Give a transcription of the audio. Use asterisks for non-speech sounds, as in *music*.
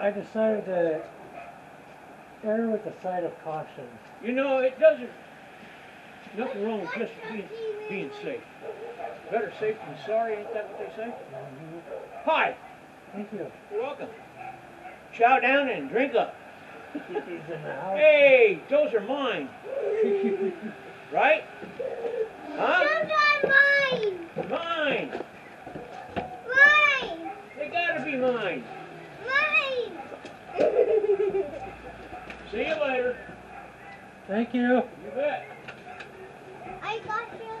I decided to enter with the side of caution. You know, it doesn't. Nothing wrong with just being, being safe. Better safe than sorry, ain't that what they say? Mm -hmm. Hi. Thank you. You're welcome. Chow down and drink up. hey, those are mine. *laughs* right? Huh? Those are mine! Mine. Mine! They gotta be mine. Mine! *laughs* See you later. Thank you. You bet. I got your